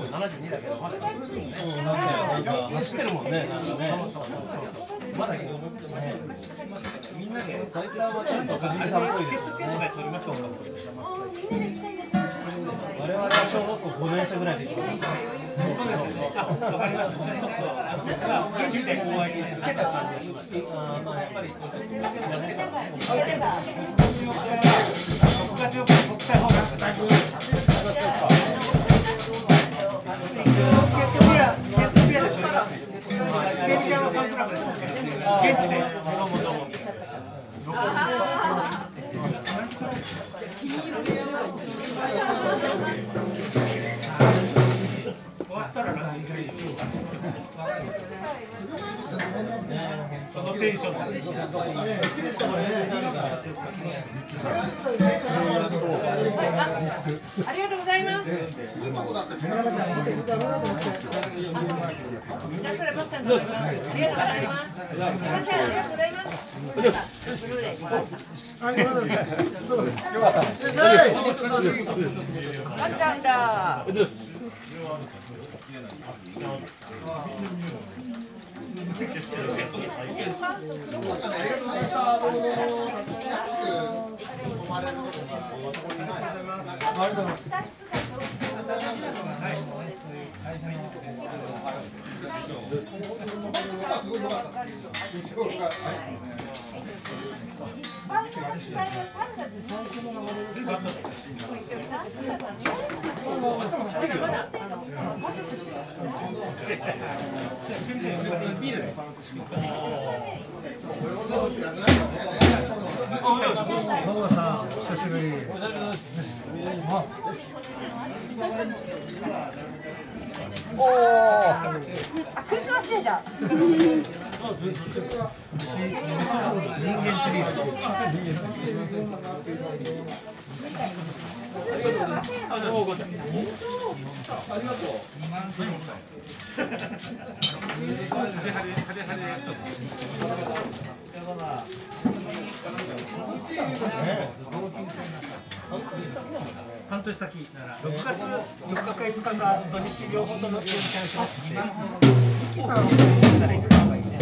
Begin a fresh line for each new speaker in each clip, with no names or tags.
構72だけどまだ
うんなんかなんか走ってるもんねなんかね
そうそうそうまだけどみんなで
財産はちゃんと藤井さんっぽいですよね
取りましょうか
我々は小学校5年生ぐらいで行ってました
わかりましたちょっとあの元気みたいにお会いしてつけた感じがしました
まあやっぱり
やってから僕が強く国際方面だいぶチケットピアチケットピアでそれがセン
ありがとうごありがとうございます。ありがとうございます。
久しぶり。
あクリスマスデーだ。
うち人間ツリー。
半年先6月4日か5日か土日両方とも予定します。んでミキさんをしたらいつかがいいね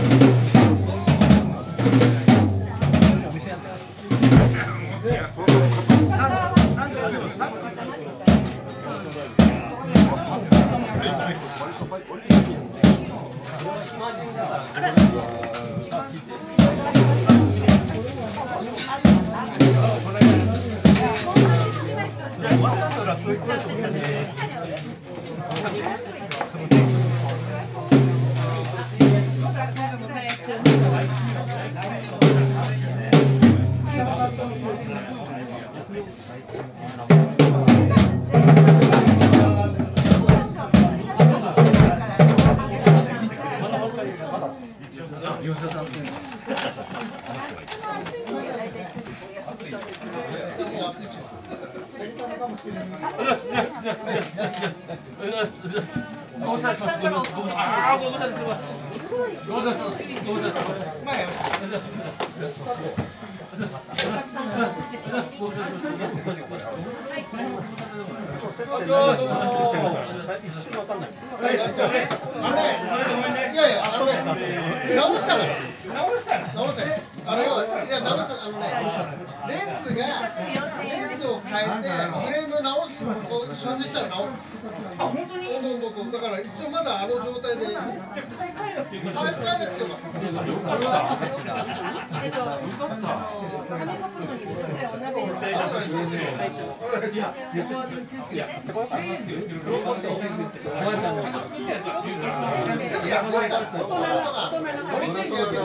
吉田さん。あのね、レンズが、レンズを変えて、修正したら直る。あ、本当にだから、一応まだあの状態で。買い替えなくてよかった。
えっと、紙コプのにですね、お鍋の。
ここで怒ってんだから、それ無理じゃん。ちょっと曲がってる。まあでも、そうそう、これね、そうメガネの扱いって分かんないわけよ。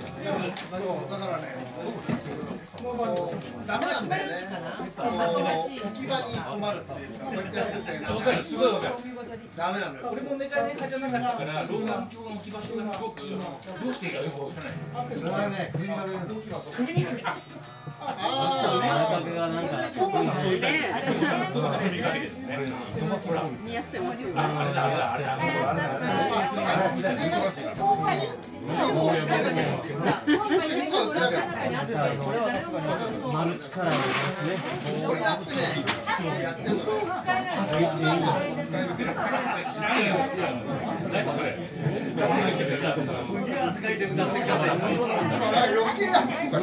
そうだからねもうダメなんだ。よね置き場に。困るっていうかこうやってやってて
わかるすごいわかる
ダメなのよ
俺もなかったから老眼鏡の置き場所がすごくどうしていいかよくわからない
それはね首に。かけるの
首にかけあ
あ
壁がなんか
首に。かけですねほら
似合ってますよね。
ああれだあれだあれだあれだ
マルチカラーですね
これやってねやってんのよ
知らんよ何それ
だから余計汗が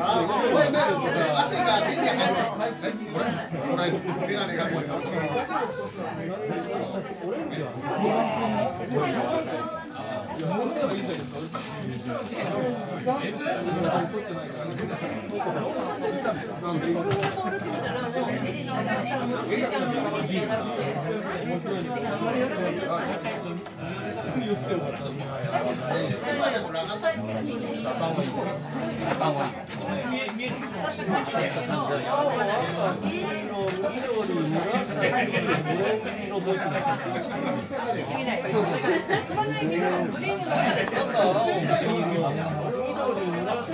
あこれねこう今でもなかった
これね音楽的な
なん
な人なのに偉そうに言っちゃって結構お前大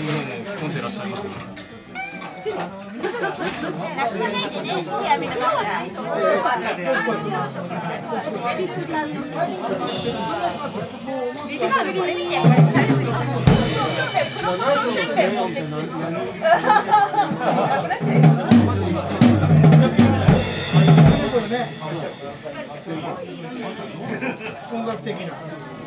した恋愛してるなってこれから言いますからそう歌えないですよそうんな感じなんか
若いから。
キャッチーな感じするんじゃない
やってきた唐揚げ屋
赤大音楽的な。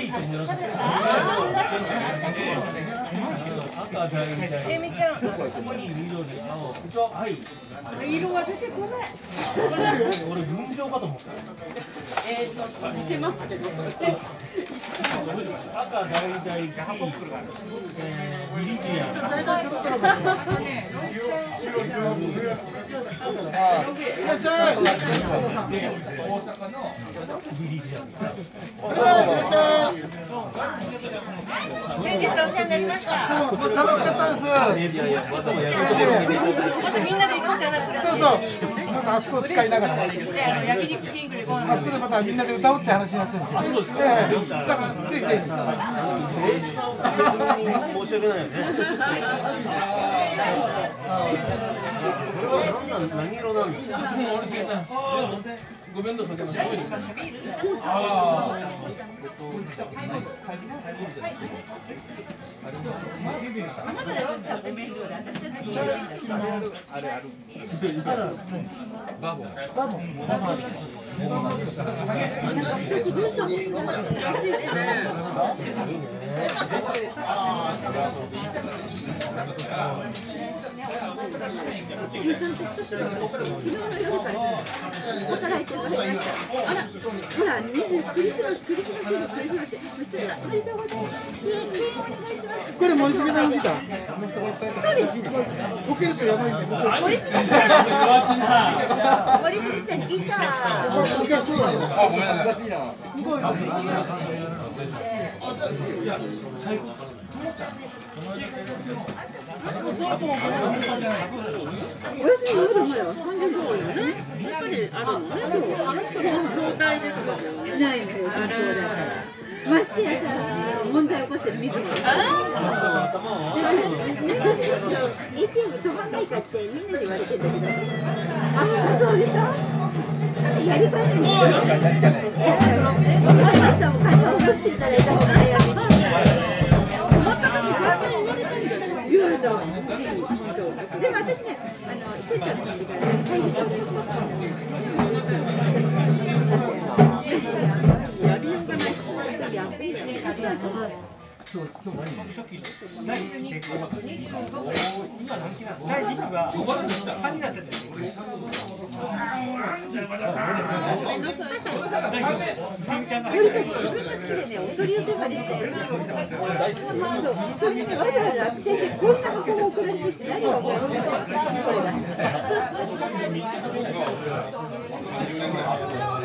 い。
ちみちゃん、
緑青愛
色は出てこない。
俺群青かと思った
えっと、似てますけど、
赤大大えリジアン。
大体その頃からいらっしゃい
ビリジアン
いらっしゃい
先日お世話になりました。
楽しかったです
またみんなで行こうって話が
そうそうなんかあそこを使いながら
あ
そこでまたみんなで歌おうって話になってるんですよ。ええだからぜひぜひ。
申し訳ないよね これは何なん何色なんだ
ごめんなさいすごいです
ほら、クリスマス、クリスマス、クリスマス、クリスマス。
これ森重さん見た。
そうです。
溶けるとやばいんで、
森重さん。森重ちゃん、ギター。
いやそうな。
お休みまだまだ三十分よね。やっぱりあの。人の交代でとかじゃないのよ。そうだから。ましてやさ、問題起こしてる水野。だから年末年始の ATM 飛ばないかってみんなで言われてんだけど。あ、そうでしょ。なんでやりかねない。ろしていただいた方が早めよ。言われた。本当。でも私ね、あのセンターの時からね、会議所でやりようがないし、やっていいい。
初期の第2期今何期なの？第2期が3になってたよしんちゃんが入ってる
それが好きでね、お取り寄せまでして。そう、それでね、わざわざ来て、こんな箱を送られてきて、何が起こるの。